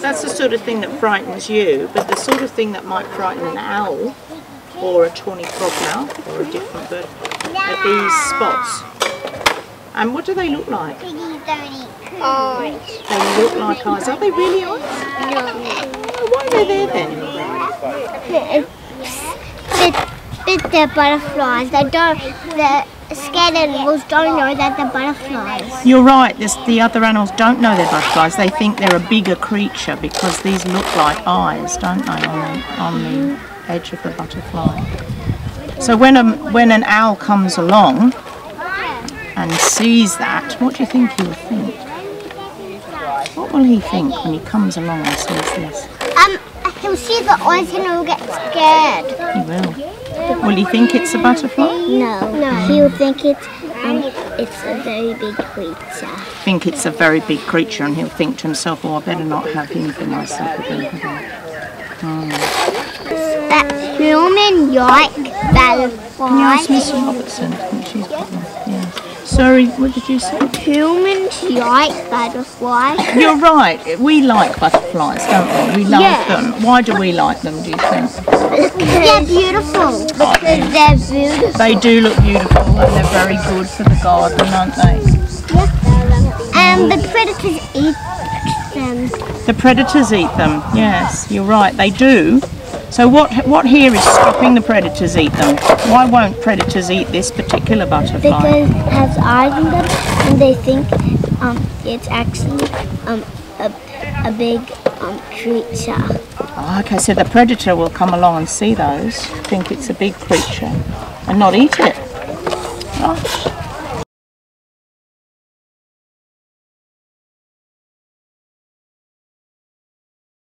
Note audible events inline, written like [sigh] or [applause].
That's the sort of thing that frightens you, but the sort of thing that might frighten an owl or a tawny frogmouth or a different bird are these spots. And what do they look like? Piggies don't eat eyes. They look like eyes. Are they really eyes? Oh, why are they there then? But they're butterflies. They don't. The scared animals don't know that they're butterflies. You're right, this, the other animals don't know they're butterflies. They think they're a bigger creature because these look like eyes, don't they, on the, on the edge of the butterfly. So when, a, when an owl comes along and sees that, what do you think he'll think? What will he think when he comes along and sees this? Um, he'll see the eyes and he'll get scared. He will. Will he think it's a butterfly? No, no, he'll think it's um, it's a very big creature. Think it's a very big creature and he'll think to himself, oh, I better not have him for my supper then. That human like Can you ask butterflies. Miss Robertson? I think she's got one. Yeah. Sorry, what did you say? Humans like butterflies. [laughs] You're right. We like butterflies, don't we? We love Yeah. them. Why do we like them, do you think? They're beautiful. Because they're beautiful. They do look beautiful and they're very good for the garden, aren't they? Yes. And the predators eat them. The predators eat them. Yes, you're right. They do. So what what here is stopping the predators eat them? Why won't predators eat this particular butterfly? Because it has eyes in them and they think um, it's actually um, a, a big um, creature. Oh, okay, so the predator will come along and see those, think it's a big creature, and not eat it.